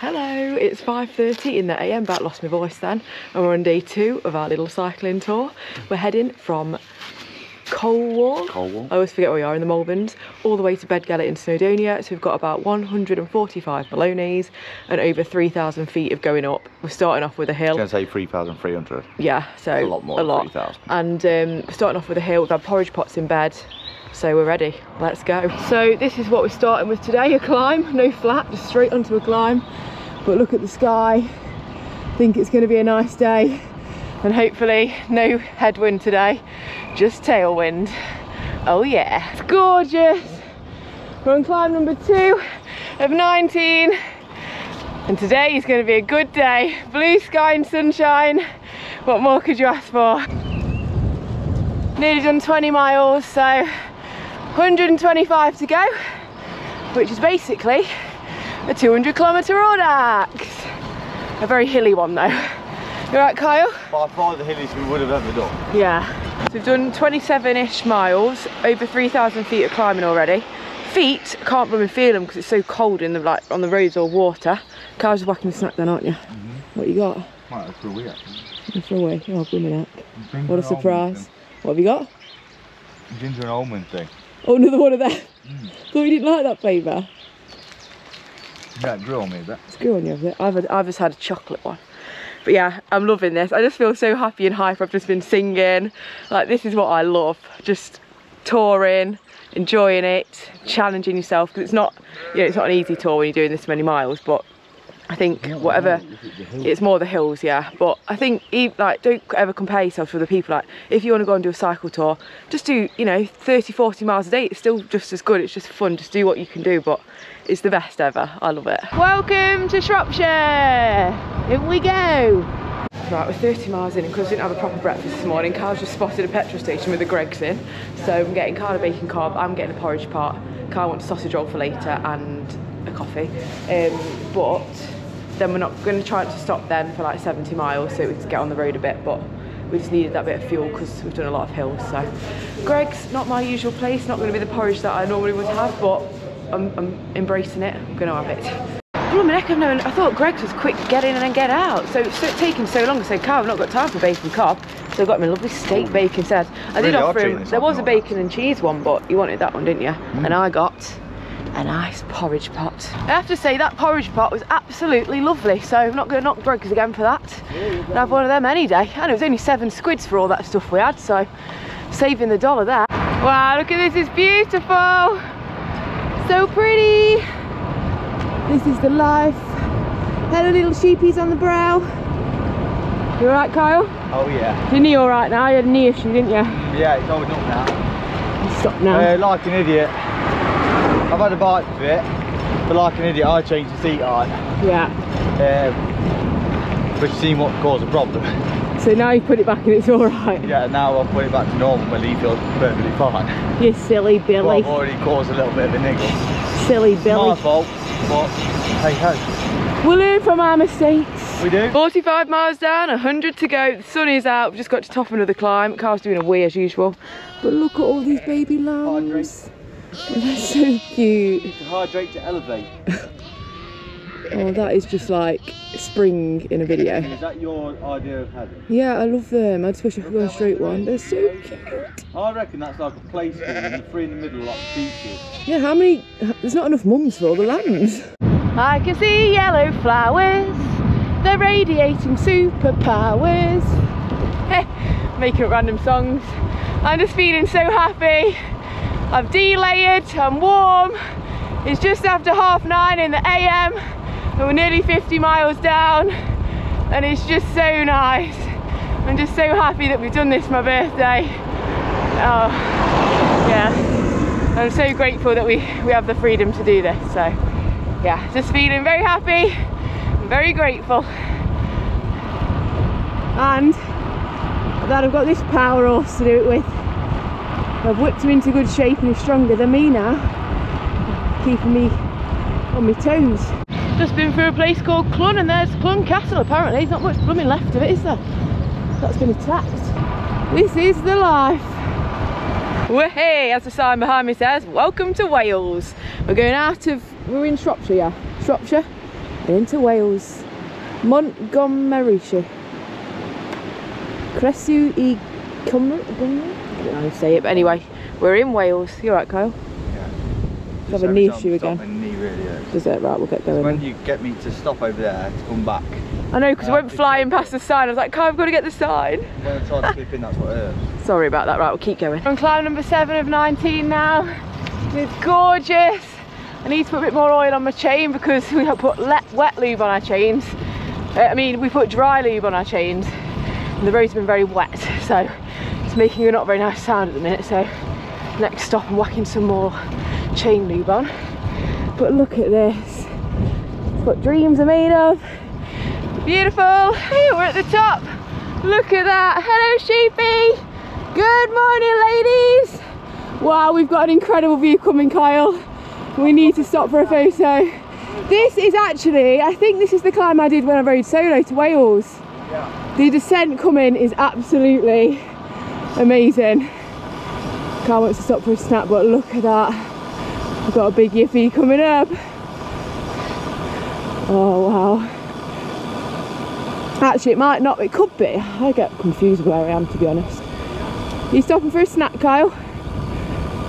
Hello, it's 5.30 in the AM, about lost my voice then, and we're on day two of our little cycling tour. We're heading from Colwall, Colwall. I always forget where we are, in the Malverns, all the way to Beddgelert in Snowdonia, so we've got about 145 Maloney's and over 3,000 feet of going up. We're starting off with a hill. I was going to say 3,300. Yeah, so a lot more a than lot. 3,000. And um, starting off with a hill, we've had porridge pots in bed, so we're ready. Let's go. So this is what we're starting with today: a climb, no flat, just straight onto a climb. But look at the sky. Think it's going to be a nice day, and hopefully no headwind today, just tailwind. Oh yeah, it's gorgeous. We're on climb number two of 19. And today is going to be a good day. Blue sky and sunshine. What more could you ask for? Nearly done 20 miles, so 125 to go, which is basically a 200 kilometre Audax. A very hilly one though. You right, Kyle? By far the hilliest we would have ever done. Yeah. So we've done 27-ish miles, over 3,000 feet of climbing already. Feet, can't really feel them because it's so cold in the like on the roads or water. Kyle's just whacking a snack then, aren't you? Mhm. What you got? Might have it. You throw away. Oh, heck. What a surprise. What have you got? Ginger and almond thing. Oh, another one of them. Hmm. Thought you didn't like that flavour. That grill me a bit. It's good on you, is it? I've, had, I've just had a chocolate one. But yeah, I'm loving this. I just feel so happy and hyper. I've just been singing. Like, this is what I love. Just touring, enjoying it, challenging yourself. Because it's not, you know, it's not an easy tour when you're doing this many miles. But I think whatever, it's more the hills, yeah. But I think, like, don't ever compare yourself to other people. Like, if you want to go and do a cycle tour, just do, you know, 30, 40 miles a day. It's still just as good. It's just fun. Just do what you can do. But it's the best ever. I love it. Welcome to Shropshire. Here we go. Right, we're 30 miles in and because we didn't have a proper breakfast this morning, Carl's just spotted a petrol station with the Greggs in. So I'm getting Carl a bacon cob, I'm getting a porridge pot, Carl wants a sausage roll for later and a coffee. Um, but then we're not going to try to stop then for like 70 miles so we can get on the road a bit. But we just needed that bit of fuel because we've done a lot of hills. So Greggs not my usual place, not going to be the porridge that I normally would have, but I'm, I'm embracing it. I'm going to have it. Blimey heck, I've known, I thought Greggs was quick get in and then get out. So it's so, taking so long to say, Carl, I've not got time for bacon cob. So I got him a lovely steak bacon instead. I did Really offer him, there was a bacon and cheese one, but you wanted that one, didn't you? And I got a nice porridge pot. I have to say that porridge pot was absolutely lovely. So I'm not going to knock Greggs again for that. I'd have one of them any day. And it was only seven squids for all that stuff we had. So saving the dollar there. Wow, look at this, it's beautiful. So pretty. This is the life. Hello little sheepies on the brow. You alright Kyle? Oh yeah. Your knee alright now? You had a knee issue didn't you? Yeah, it's going up now. You Stop now. Uh, like an idiot. I've had a bite of it, but like an idiot, I changed the seat on. yeah. Um, which seemed what caused the problem. So now you put it back and it's alright. yeah, now I've put it back to normal, my knee feels perfectly fine. You silly But Billy. I've already caused a little bit of a niggle. Silly Billy. My fault, but hey ho. We'll learn from our mistakes. We do. 45 miles down, 100 to go. The sun is out. We've just got to top another climb. Carl's doing a wee as usual. But look at all these baby lambs. They're so cute. To hydrate to elevate. Oh, that is just like spring in a video. Is that your idea of heaven? Yeah, I love them. I just wish I could go on a straight one. They're so cute. I reckon that's like a play school and the three in the middle are like teachers. Yeah, how many? There's not enough mums for all the lambs. I can see yellow flowers. They're radiating superpowers. Making up random songs. I'm just feeling so happy. I've delayered, I'm warm. It's just after half nine in the AM and we're nearly 50 miles down and it's just so nice. I'm just so happy that we've done this for my birthday. Oh, yeah. I'm so grateful that we, we have the freedom to do this. So, yeah, just feeling very happy, very grateful. And that I've got this power horse to do it with. I've whipped him into good shape and he's stronger than me now, keeping me on my toes. Just been through a place called Clun and there's Clun Castle apparently. There's not much blooming left of it, is there? That's been attacked. This is the life. Hey, as the sign behind me says, welcome to Wales. We're going out of, we're in Shropshire, yeah? Shropshire? into Wales. Montgomeryshire. Cresu i Cymru? I don't know how to say it, but anyway, we're in Wales. You're right, Kyle. Yeah. Have a knee issue again. Knee really hurts. Does it? Right, we'll get going. When you get me to stop over there to come back, I know, because I we went flying past the sign. I was like, Kyle, I've got to get the sign. when I try to slip in, that's what hurts. Sorry about that. Right, we'll keep going. On climb number seven of 19 now. It's gorgeous. I need to put a bit more oil on my chain because we have put wet lube on our chains. Uh, I mean, we put dry lube on our chains. And the road's been very wet, so making a not very nice sound at the minute. So next stop, I'm whacking some more chain lube on. But look at this. It's what dreams are made of. Beautiful. Hey, we're at the top. Look at that. Hello, sheepy. Good morning, ladies. Wow, we've got an incredible view coming, Kyle. We need to stop for a photo. This is actually, I think this is the climb I did when I rode solo to Wales. Yeah. The descent coming is absolutely amazing. Kyle wants to stop for a snap, but look at that. We've got a big yippee coming up. Oh wow. Actually, it might not, it could be. I get confused where I am, to be honest. you stopping for a snack, Kyle?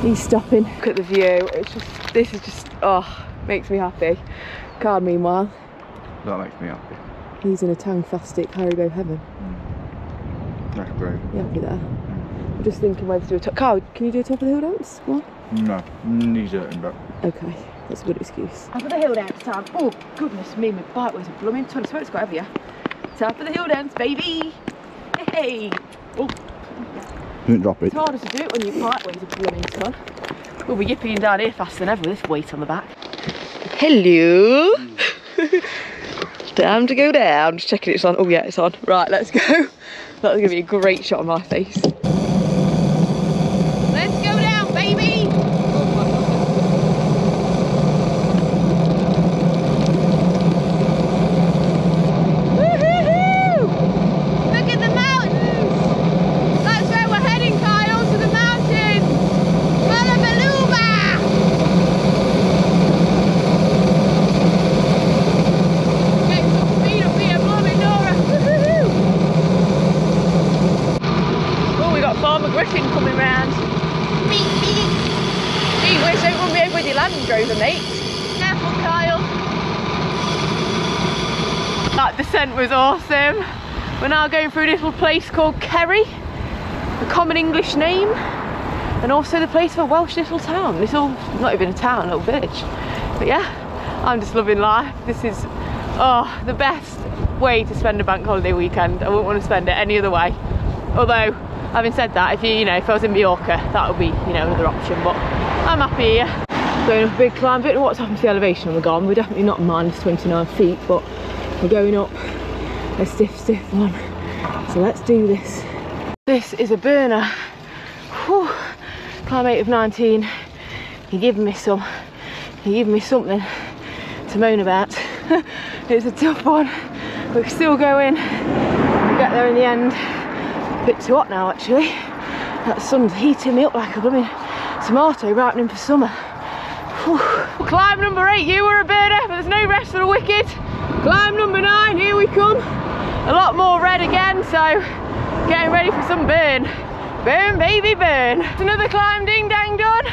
He's stopping. Look at the view. It's just, this is just, oh, makes me happy. Carl, meanwhile, That makes me happy. he's in a Tangfastic Haribo heaven. Mm. That's great. You happy there? I'm just thinking whether to do a top. Carl, can you do a top of the hill dance? Come on. No, knees hurting, but Okay, that's a good excuse. Top of the hill dance time. Oh, goodness me, my bike was a blooming ton. I swear it's got heavier. Top of the hill dance, baby. Hey. Oh, don't drop it. it's harder to do it when your bike weighs a blooming ton. We'll be yipping down here faster than ever with this weight on the back. Hello. Time to go down. Just checking it's on. Oh yeah, it's on. Right, let's go. That's gonna be a great shot on my face. Let's go down, baby. Woo-hoo-hoo! Look at the mountains. That's where we're heading, Kyle, to the mountains. Malabaluba. Getting some speed up here, blooming Nora. Woo-hoo-hoo! Oh, we got Farmer Griffin coming round. Beep, beep. Gee whiz, don't run me over with your Land Rover, mate. Careful, Kyle. That descent was awesome. We're now going through a little place called Kerry, a common English name, and also the place of a Welsh little town. Little, not even a town, a little village. But yeah, I'm just loving life. This is, oh, the best way to spend a bank holiday weekend. I wouldn't want to spend it any other way. Although, having said that, if you, you know, if I was in Mallorca, that would be, you know, another option. But I'm happy here. Going up a big climb. Don't know what's happened to the elevation on the gone. We're definitely not minus 29 feet, but we're going up a stiff, stiff one. So let's do this. This is a burner. Whew. Climb 8 of 19. You're giving me some. You're giving me something to moan about. it's a tough one. We're still going. We'll get there in the end. A bit too hot now actually. That sun's heating me up like a blooming tomato ripening for summer. Whew. Climb number eight, you were a burner, but there's no rest for the wicked. Climb number nine, here we come. A lot more red again, so getting ready for some burn. Burn, baby, burn. It's another climb ding dang done,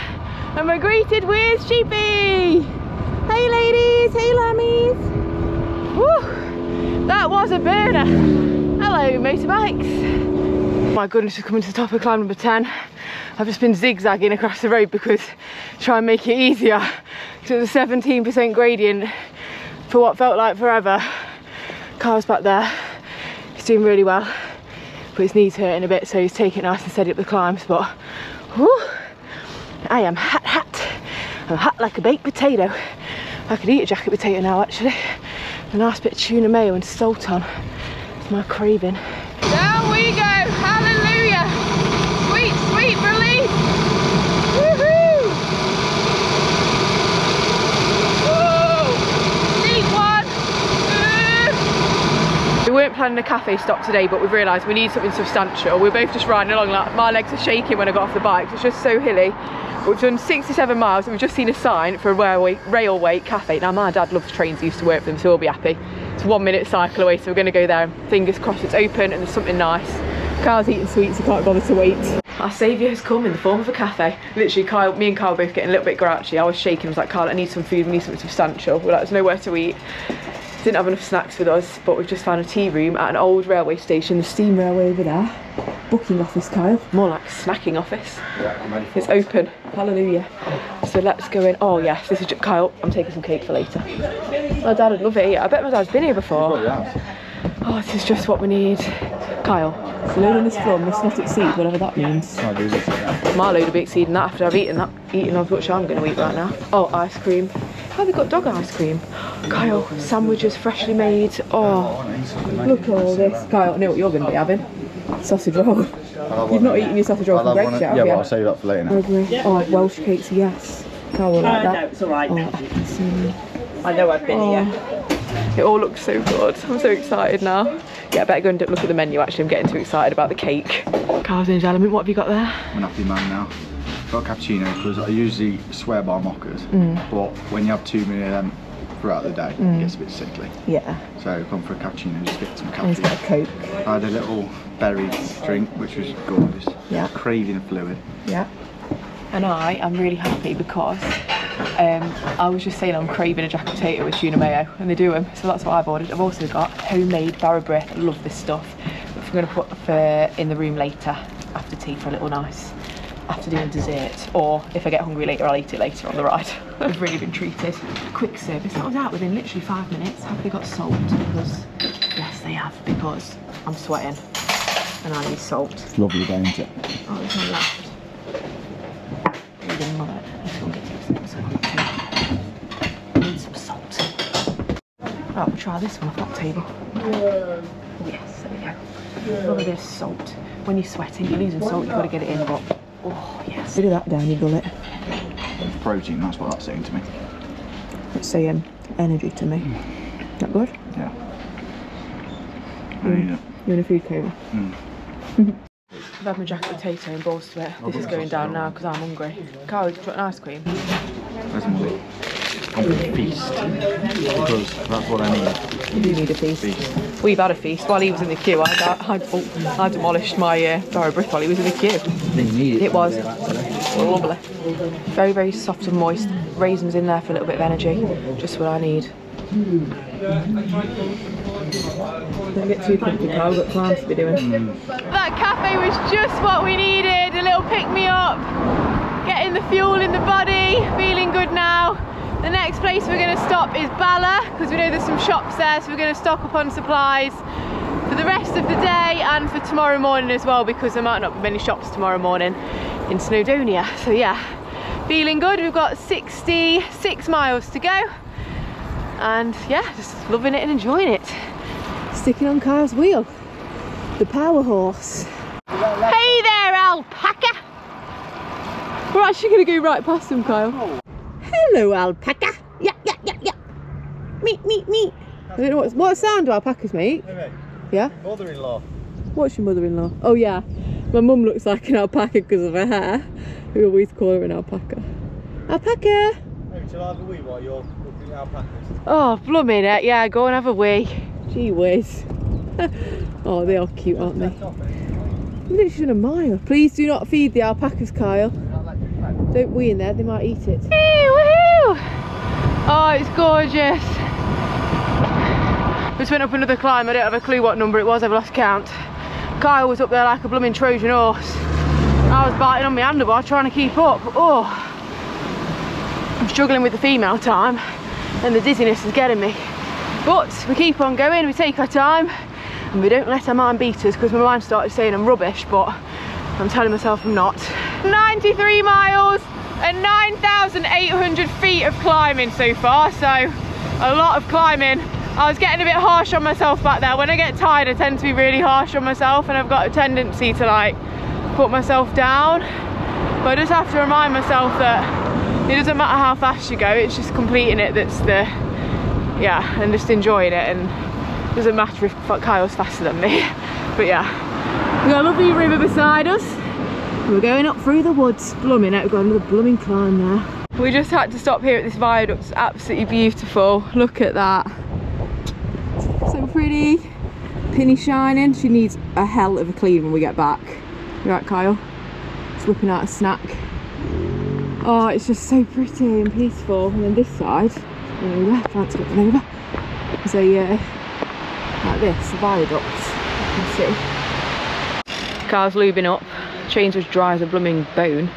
and we're greeted with Sheepy. Hey ladies, hey lammies. Woo, that was a burner. Hello, motorbikes. My goodness, we're coming to the top of climb number 10. I've just been zigzagging across the road because try and make it easier. So the 17% gradient for what felt like forever. Car's back there. Doing really well, but his knees hurting a bit, so he's taking it nice and steady up the climbs. But whew, I am hot, hot. I'm hot like a baked potato. I could eat a jacket potato now, actually. A nice bit of tuna mayo and salt on. It's my craving. There we go. Hallelujah. Sweet, sweet relief. Woohoo! Woo! Deep one. Woo! We weren't planning a cafe stop today, but we've realised we need something substantial. We're both just riding along, like my legs are shaking when I got off the bike. It's just so hilly. We've done 67 miles and we've just seen a sign for a railway, railway cafe. Now my dad loves trains, he used to work for them, so he'll be happy. It's one minute cycle away, so we're gonna go there. Fingers crossed it's open and there's something nice. Kyle's eating sweets, he can't bother to wait. Our saviour has come in the form of a cafe. Literally, Kyle, me and Kyle both getting a little bit grouchy. I was shaking, I was like, Kyle, I need some food, we need something substantial. We're like, there's nowhere to eat. Didn't have enough snacks with us, but we've just found a tea room at an old railway station, the steam railway over there. Booking office, Kyle. More like snacking office. Yeah, I'm ready for It's open. Hallelujah. So let's go in. Oh yes, this is just, Kyle. I'm taking some cake for later. My dad would love it. I bet my dad's been here before. Oh, yeah. Oh, this is just what we need. Kyle, load on this floor must not exceed whatever that means. My load will be exceeding that after I've eaten that, eaten as much as I'm going to eat right now. Oh, ice cream. Oh, they've got dog ice cream. Kyle, sandwiches freshly made. Oh, look at all this. Kyle, I know what you're going to be having. Sausage roll. You've not eaten your sausage roll I'll from have breakfast one. yet, Yeah, have but you? I'll save that for later. Now. Oh, Welsh cakes, yes. Kyle will like Uh, no, it's all right. Oh. I know I've been here. Oh, it all looks so good. I'm so excited now. Yeah, I better go and look at the menu actually. I'm getting too excited about the cake. Carl's in his element. What have you got there? I'm an happy man now. Got a cappuccino because I usually swear by mochas, Mm. but when you have too many of them throughout the day, it gets a bit sickly. Yeah. So I've gone for a cappuccino, and just get some And he's got a. Coke. I had a little berry drink, which was gorgeous. Yeah. Craving a fluid. Yeah. And I am really happy because um, I was just saying I'm craving a jack potato with tuna mayo and they do them. So that's what I've ordered. I've also got homemade barra bread. I love this stuff. Which I'm going to put for in the room later after tea for a little nice afternoon dessert. Or if I get hungry later, I'll eat it later on the ride. I've really been treated. Quick service. That was out within literally five minutes. Have they got salt? Because yes, they have. Because I'm sweating and I need salt. It's lovely, don't it? Oh, there's one left. Even mother. Let's go and get some salt. I need some salt. Right, we'll try this one off that table. Yes, there we go. Look at this salt. When you're sweating, you're losing salt, you've got to get it in, but oh yes. Do that down your gullet. It's protein, that's what that's saying to me. It's saying energy to me. That good? Yeah. I need it. You're in a food coma. Mm. I've had my jacket potato and balls to it. This is going down now because I'm hungry. Carl, do you want an ice cream? Where's mummy? I'm going to feast because that's what I need. You do need a feast. Feast. We've had a feast while he was in the queue. I, I, I, I demolished my uh, bara brith while he was in the queue. Then you need it. It was lovely. Very, very soft and moist. Raisins in there for a little bit of energy. Just what I need. Don't get too comfy, Carl. We've got plans to be doing. That cafe was just what we needed. A little pick me up. Getting the fuel in the body. Feeling good now. The next place we're going to stop is Bala because we know there's some shops there. So we're going to stock up on supplies for the rest of the day and for tomorrow morning as well because there might not be many shops tomorrow morning in Snowdonia. So yeah, feeling good. We've got 66 miles to go and yeah, just loving it and enjoying it. Sticking on Kyle's wheel, the power horse. Hey there, alpaca! We're actually going to go right past him, Kyle. Hello, alpaca. Yeah, yeah, yeah, yeah. Meet, meet, meet. I don't know what, what sound do alpacas make? Yeah? Mother-in-law. What's your mother-in-law? Oh yeah, my mum looks like an alpaca because of her hair. We always call her an alpaca. Alpaca! Maybe shall I have a wee while you're looking at alpacas? Oh, blooming it. Yeah, go and have a wee. Gee whiz. oh, they are cute, aren't they? Literally in a mile. Please do not feed the alpacas, Kyle. Don't wee in there, they might eat it. Oh, it's gorgeous. Just went up another climb. I don't have a clue what number it was. I've lost count. Kyle was up there like a blooming Trojan horse. I was biting on my handlebar trying to keep up. Oh, I'm struggling with the female time and the dizziness is getting me. But we keep on going, we take our time and we don't let our mind beat us because my mind started saying I'm rubbish, but I'm telling myself I'm not. 93 miles and 9,800 feet of climbing so far, so a lot of climbing. I was getting a bit harsh on myself back there. When I get tired, I tend to be really harsh on myself and I've got a tendency to like put myself down. But I just have to remind myself that it doesn't matter how fast you go, it's just completing it that's the, yeah, and just enjoying it. And it doesn't matter if Kyle's faster than me. But yeah, we've got a lovely river beside us. We're going up through the woods, blooming out, we've got another blooming climb there. We just had to stop here at this viaduct, it's absolutely beautiful. Look at that. So pretty. Penny shining. She needs a hell of a clean when we get back. You right, Kyle? Just whipping out a snack. Oh, it's just so pretty and peaceful. And then this side, over, France got over, is a, uh, like this, viaduct, you can see. Car's lubing up. Chains was dry as a blooming bone.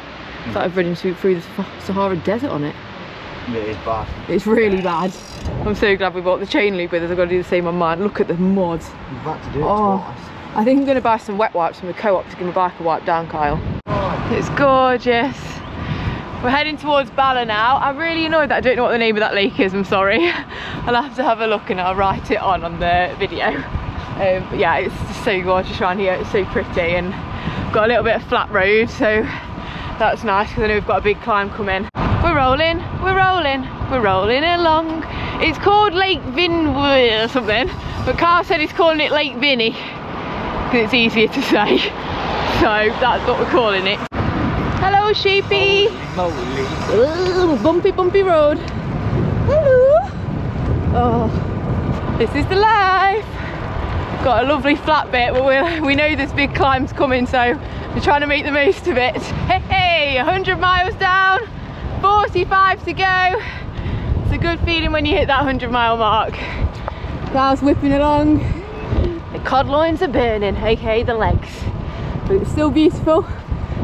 It's like I've ridden through, through the Sahara Desert on it. It is bad. It's really bad. I'm so glad we bought the chain lube with us. I've got to do the same on mine. Look at the mud. You've had to do it Oh. twice. I think I'm going to buy some wet wipes from the co-op to give my bike a wipe down, Kyle. It's gorgeous. We're heading towards Bala now. I'm really annoyed that I don't know what the name of that lake is, I'm sorry. I'll have to have a look and I'll write it on on the video. Um, yeah, it's just so gorgeous around here. It's so pretty and got a little bit of flat road, so that's nice because I know we've got a big climb coming. We're rolling, we're rolling, we're rolling along. It's called Lake Vinwood or something, but Carl said he's calling it Lake Vinny because it's easier to say. So that's what we're calling it. Hello, sheepy. Bumpy, bumpy road. Hello. Oh, this is the life. Got a lovely flat bit, but we we know this big climbs coming, so we're trying to make the most of it. Hey, hey, 100 miles down, 45 to go. It's a good feeling when you hit that 100 mile mark. Car's whipping along. The cod loins are burning, aka the legs. But it's still beautiful.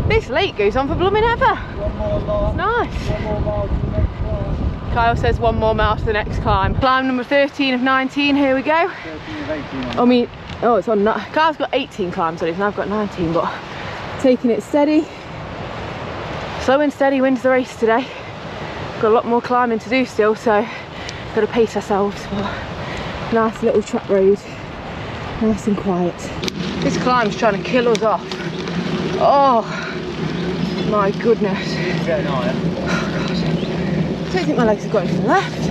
This lake goes on for blooming ever. Mile. Nice. Kyle says one more mile to the next climb. Climb number 13 of 19, here we go. 13 of 18 I mean, oh, it's on that. Kyle's got 18 climbs on it, and I've got 19, but taking it steady. Slow and steady wins the race today. Got a lot more climbing to do still, so got to pace ourselves. But nice little track road, nice and quiet. This climb's trying to kill us off. Oh, my goodness. It's getting higher. I don't think my legs have got anything left.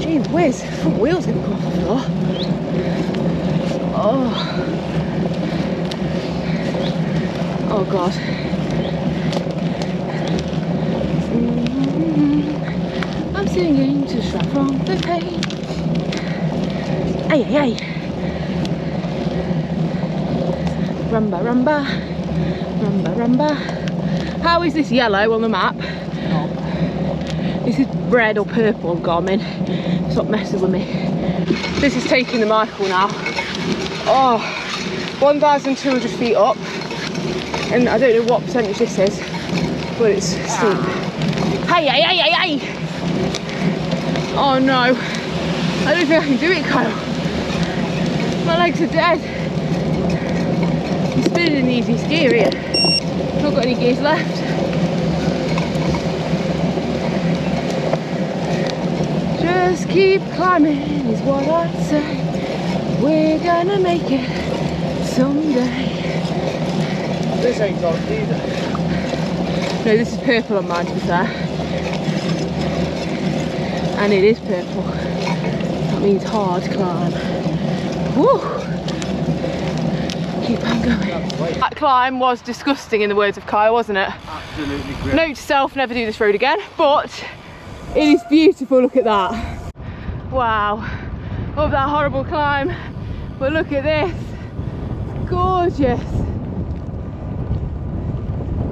Gee whiz, front wheel's gonna come off the floor. Oh. Oh god. Mm, I'm singing to distract from the pain. Ay ay ay. Rumba rumba. Rumba rumba. How is this yellow on the map? This is red or purple Garmin. Stop messing with me. This is taking the Michael now. Oh, 1,200 feet up. And I don't know what percentage this is, but it's steep. Hey, hey, hey, hey, hey! Oh no. I don't think I can do it, Kyle. My legs are dead. I'm spinning an easy skier here. Not got any gears left. Just keep climbing is what I'd say. We're gonna make it someday. This ain't on either. No, this is purple on mine to be fair. And it is purple. That means hard climb. Woo! Going. That climb was disgusting in the words of Kyle, wasn't it? Absolutely great. Note to self, never do this road again, but it is beautiful, look at that. Wow, up that horrible climb, but look at this, gorgeous.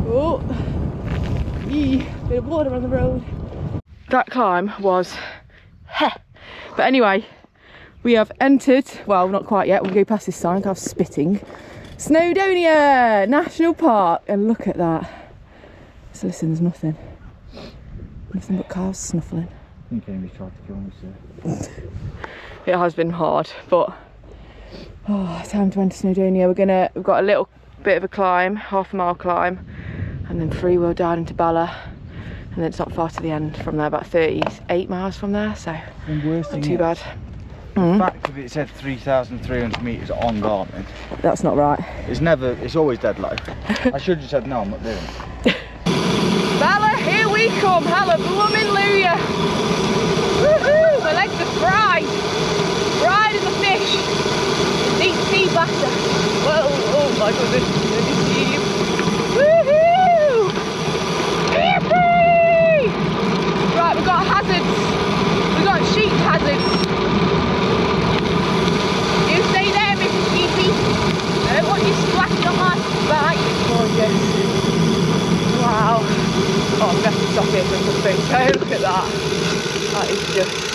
Oh, yee, bit of water on the road. That climb was heh. But anyway, we have entered, well not quite yet, we'll go past this sign, I'm spitting. Snowdonia National Park, and look at that. So listen, there's nothing. Nothing but cows snuffling. I think Amy's tried to kill me, sir. It has been hard, but oh, time to enter Snowdonia. We're gonna, we've got a little bit of a climb, half a mile climb, and then three wheel down into Bala. And then it's not far to the end from there, about 38 miles from there, so not too is, bad. The Mm, fact of it said 3,300 metres on Garmin, that's not right. it's never, it's always dead low. I should have just said, no, I'm not doing it. Bala, here we come. Hallelujah. Woohoo! My legs are fried. Fried as a fish. Deep sea batter. Whoa, oh my goodness.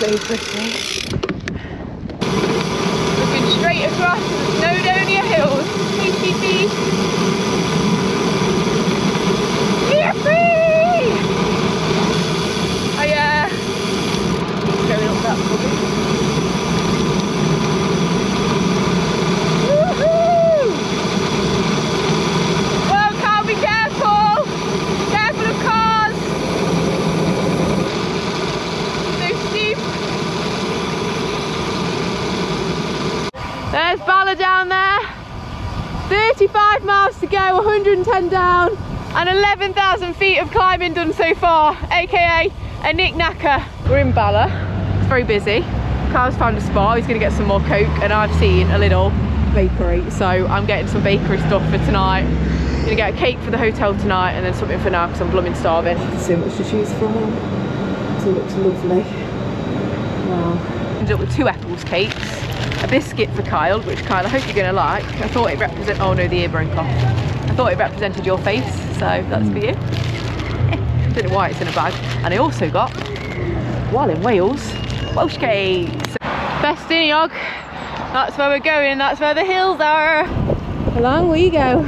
so pretty. Looking straight across the Snowdonia Hills. HTC. Yippee! Oh yeah. Going up that buggy. Woohoo! Whoa, Carl, be careful! Careful of cars! So steep. There's Bala down there. 35 miles to go, 110 down, and 11,000 feet of climbing done so far, aka a Nick Knacker. We're in Bala. It's very busy. Carl's found a spot. He's going to get some more coke, and I've seen a little bakery, so I'm getting some bakery stuff for tonight. I'm Gonna get a cake for the hotel tonight, and then something for now because I'm blooming starving. So much to choose from. It all looks lovely. Wow. Ended up with two apples cakes, a biscuit for Kyle, which Kyle I hope you're gonna like. I thought it represented, Oh no, the ear broke off. I thought it represented your face, so that's hmm. for you. Don't know why it's in a bag. And I also got, while in Wales, Welsh cakes. Festiniog. That's where we're going. That's where the hills are. Along we go.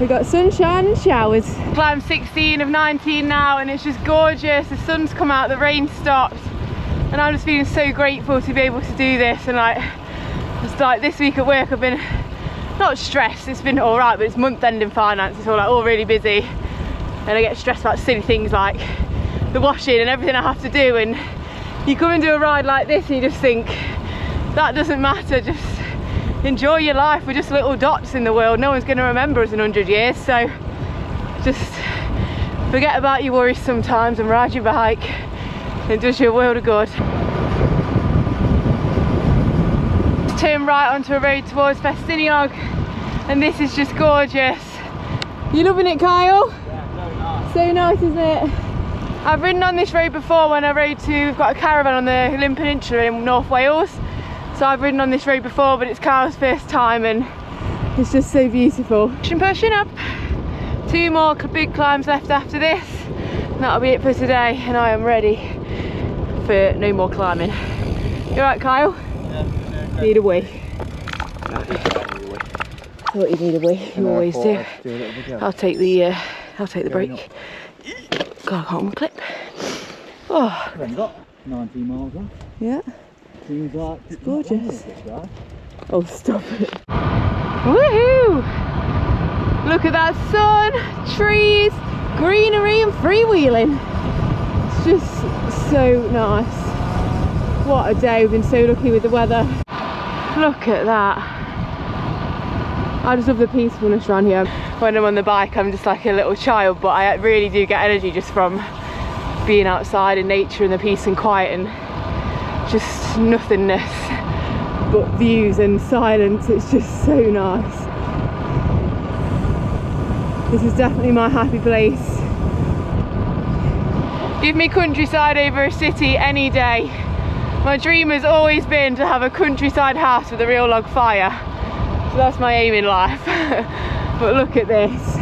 We got sunshine and showers. Climb 16 of 19 now, and it's just gorgeous. The sun's come out, the rain stopped and I'm just feeling so grateful to be able to do this and like it's like this week at work I've been not stressed it's been all right but it's month end in finance it's all like all really busy and I get stressed about silly things like the washing and everything I have to do and you come and do a ride like this and you just think that doesn't matter just enjoy your life we're just little dots in the world no one's going to remember us in 100 years so just forget about your worries sometimes and ride your bike it does you a world of good. Turn right onto a road towards Festiniog and this is just gorgeous. You loving it Kyle? Yeah, So nice isn't it? I've ridden on this road before when I rode to, we've got a caravan on the Llyn Peninsula in North Wales. So I've ridden on this road before but it's Kyle's first time and it's just so beautiful. Pushing, pushing up. Two more big climbs left after this. And that'll be it for today and I am ready for no more climbing. You alright Kyle? Yeah, Need a wee. Thought you need a wee, you always do. I'll take the uh, I'll take the Going break. God, I can't clip. Oh, only 19 miles left. yeah. Seems like It's gorgeous. Oh, stop it. Woohoo! Look at that sun, trees, greenery and freewheeling. It's just so nice. What a day, we've been so lucky with the weather. Look at that. I just love the peacefulness around here. When I'm on the bike, I'm just like a little child, but I really do get energy just from being outside in nature and the peace and quiet and just nothingness but views and silence. It's just so nice. This is definitely my happy place. Give me countryside over a city any day. My dream has always been to have a countryside house with a real log fire. So that's my aim in life. but look at this.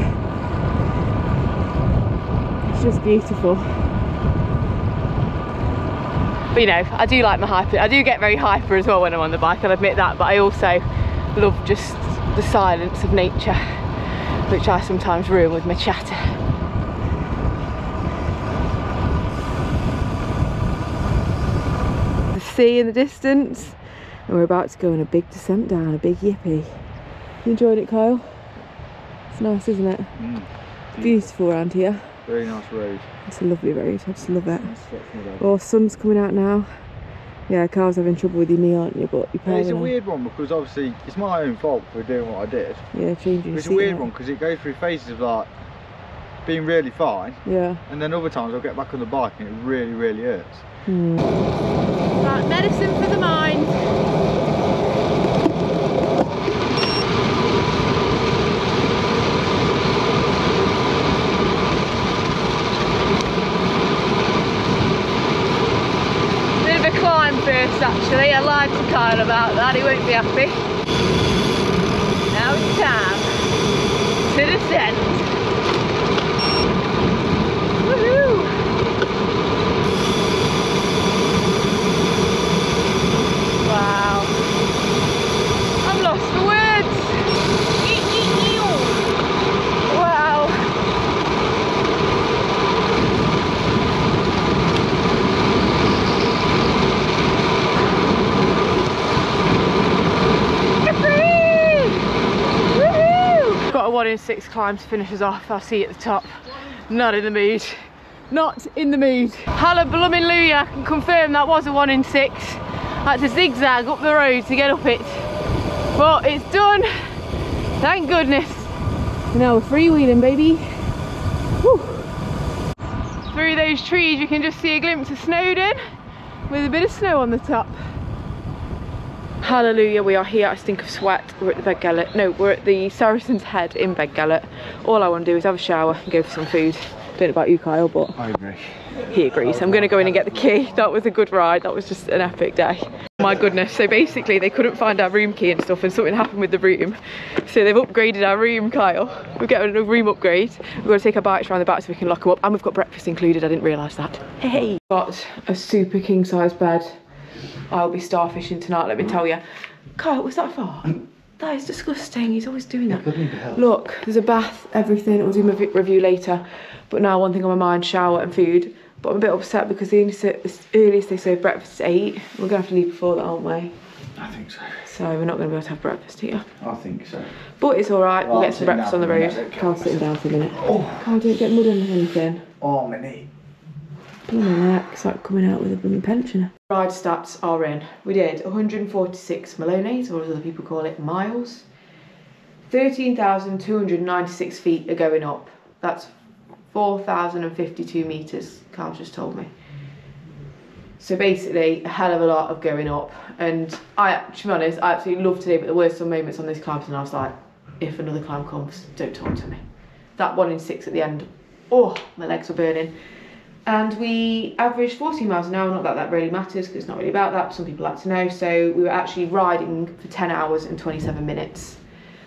It's just beautiful. But you know, I do like my hyper. I do get very hyper as well when I'm on the bike, I'll admit that. But I also love just the silence of nature, which I sometimes ruin with my chatter. The sea in the distance, and we're about to go on a big descent down, a big yippee. You enjoyed it, Kyle? It's nice, isn't it? Mm. Beautiful around here. Very nice road. It's a lovely road. I just love it. Nice stretch from the road. Oh, sun's coming out now. Yeah, Carl's having trouble with your knee, aren't you? But you're Yeah, it's a on. weird one because obviously it's my own fault for doing what I did. Yeah, changing It's a weird out. one because it goes through phases of like being really fine Yeah. and then other times I'll get back on the bike and it really, really hurts. Hmm. Right, medicine for the mind. actually. I lied to Kyle about that, he won't be happy. Now it's time to descend. Woohoo! Wow. In six climbs finishes off. I'll see you at the top. Not in the mood. Not in the mood. Hallelujah, I can confirm that was a one in six. I had to zigzag up the road to get up it. But it's done. Thank goodness. Now we're freewheeling, baby. Woo. Through those trees you can just see a glimpse of Snowdon with a bit of snow on the top. Hallelujah, we are here. I stink of sweat. We're at the Beddgelert. No, we're at the Saracen's Head in Beddgelert. All I want to do is have a shower and go for some food. Don't know about you, Kyle, but I agree. he agrees. I'm going to go in and get the key. That was a good ride. That was just an epic day. My goodness. So basically, they couldn't find our room key and stuff, and something happened with the room. So they've upgraded our room, Kyle. We're getting a room upgrade. We're going to take our bikes around the back so we can lock them up. And we've got breakfast included. I didn't realise that. Hey! Got a super king size bed. I'll be starfishing tonight, let me tell you. Kyle, was that far? That is disgusting. He's always doing that. Couldn't even help. Look, there's a bath, everything. We'll do my review later. But now one thing on my mind, shower and food. But I'm a bit upset because the only ser- the earliest they say breakfast is 8. We're going to have to leave before that, aren't we? I think so. So we're not going to be able to have breakfast here. I think so. But it's alright, we'll Well, get some breakfast on the road. Carl's sitting down for a minute. Oh. Can't do it, get mud on anything. oh, my knee. Heck, it's like coming out with a blooming pensioner. Ride stats are in. We did 146 Malones, or as other people call it, miles. 13,296 feet are going up. That's 4,052 metres, Carl just told me. So basically, a hell of a lot of going up. And I, to be honest, I absolutely love today, but there were some moments on this climb and I was like, if another climb comes, don't talk to me. That one in six at the end, oh, my legs were burning. And we averaged 40 miles an hour, not that that really matters because it's not really about that, but some people like to know. So we were actually riding for 10 hours and 27 minutes.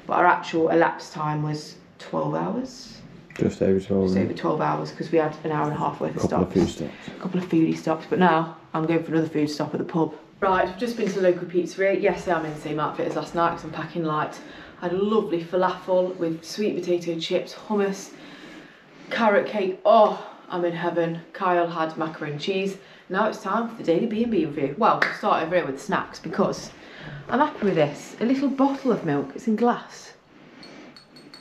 But our actual elapsed time was 12 hours. Just over 12. Just over 12 hours because we had an hour and a half worth of stops. A couple of food stops. a couple of foodie stops, but now I'm going for another food stop at the pub. Right, I've just been to the local pizzeria. Yes, I'm in the same outfit as last night because I'm packing light. I had a lovely falafel with sweet potato chips, hummus, carrot cake. Oh, I'm in heaven. Kyle had macaroni and cheese. Now it's time for the daily B&B review. Well, we'll start over here with snacks because I'm happy with this. A little bottle of milk. It's in glass.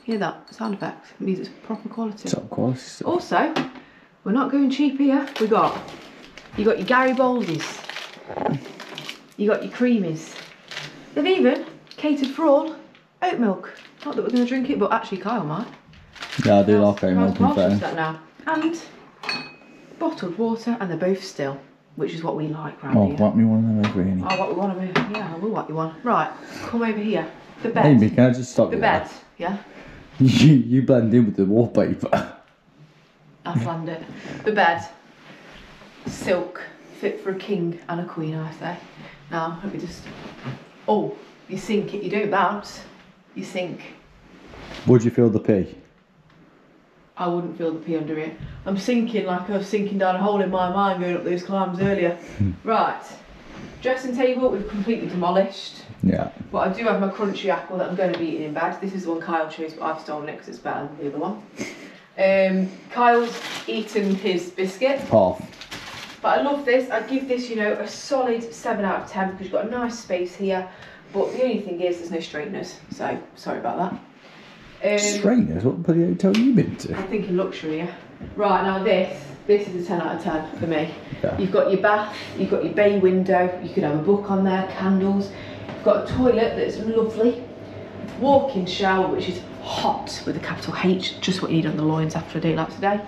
Hear that sound effect? It means it's proper quality. Top quality stuff. Also, we're not going cheap here. We got you got your Gary Garibaldi's, you got your creamies. They've even catered for all oat milk. Not that we're going to drink it, but actually Kyle might. Yeah, I do like oat milk in partial that now. And bottled water, and they're both still, which is what we like round Oh, here. want me one of those really? Oh, what we want to move. Yeah, I will what you want. Right, come over here. The bed. Amy, can I just stop the bed. there? Yeah. You, you blend in with the wallpaper. I planned it. The bed, silk, fit for a king and a queen, I say. Now, let me just. Oh, you sink it, you don't bounce. You sink. Would you feel the pee? I wouldn't feel the pee under it. I'm sinking like I was sinking down a hole in my mind going up those climbs earlier. right. Dressing table we've completely demolished. Yeah. But I do have my crunchy apple that I'm going to be eating in bed. This is the one Kyle chose, but I've stolen it because it's better than the other one. Um, Kyle's eaten his biscuit. Half. But I love this. I'd give this, you know, a solid 7 out of 10 because you've got a nice space here. But the only thing is there's no straighteners. So, sorry about that. Um, Strainers? What bloody hotel you been to? I think thinking luxury, yeah. Right, now this, this is a 10 out of 10 for me. Yeah. You've got your bath, you've got your bay window, you could have a book on there, candles. You've got a toilet that's lovely. Walk-in shower, which is hot with a capital H, just what you need on the loins after a day like today.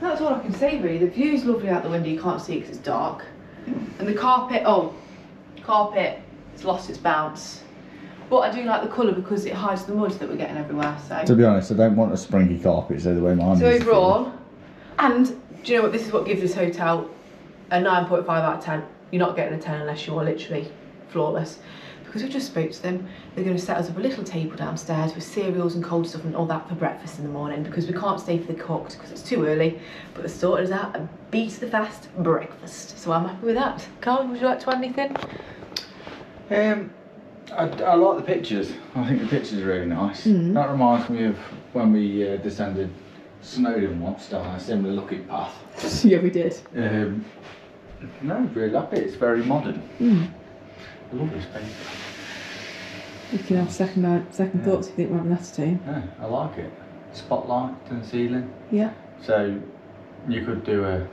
That's all I can say really. The view's lovely out the window, you can't see it because it's dark. And the carpet, oh, carpet, it's lost its bounce. But I do like the colour because it hides the mud that we're getting everywhere, so. To be honest, I don't want a springy carpet, so the way mine So is. overall, and do you know what? This is what gives this hotel a 9.5 out of 10. You're not getting a 10 unless you're literally flawless. Because we've just spoke to them, they're going to set us up a little table downstairs with cereals and cold stuff and all that for breakfast in the morning because we can't stay for the cooked because it's too early. But they're sorting us out a beat the fast breakfast. So I'm happy with that. Carl, would you like to add anything? Um, I, I like the pictures. I think the pictures are really nice. Mm. That reminds me of when we uh, descended Snowdon once down a similar looking path. yeah, we did. Um, no, really like it. It's very modern. Mm. I love this paper. You can have second night, second thoughts if you think we're having that team. Yeah, I like it. Spotlight to the ceiling. Yeah. So you could do a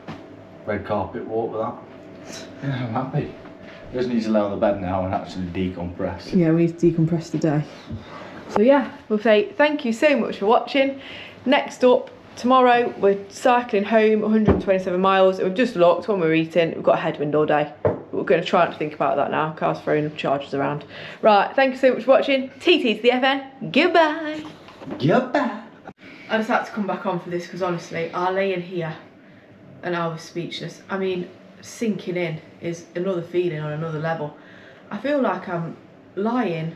red carpet walk with that. Yeah, I'm happy. Just need to lay on the bed now and actually decompress. Yeah, we need to decompress today. So yeah, we'll say thank you so much for watching. Next up, tomorrow we're cycling home 127 miles. We've just looked when we're eating. We've got a headwind all day. We're going to try not to think about that now. Car's throwing charges around. Right, thank you so much for watching. TT to the FN. Goodbye. Goodbye. I just had to come back on for this because honestly, I lay in here and I was speechless. I mean, sinking in is another feeling on another level. I feel like I'm lying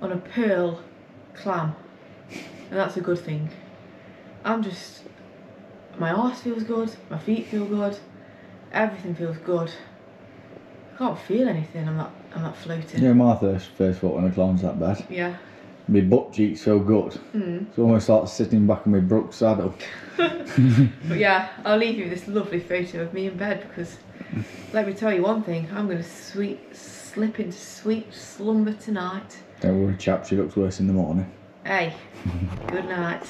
on a pearl clam, and that's a good thing. I'm just, my arse feels good, my feet feel good, everything feels good. I can't feel anything. I'm not, I'm not floating. Yeah, my first first thought when I climbed that bed. Yeah. My butt cheeks so good. Mm. It's almost like sitting back on my Brooks saddle. But yeah, I'll leave you with this lovely photo of me in bed because let me tell you one thing, I'm going to sweet slip into sweet slumber tonight. Don't worry, chap, she looks worse in the morning. Hey, good night.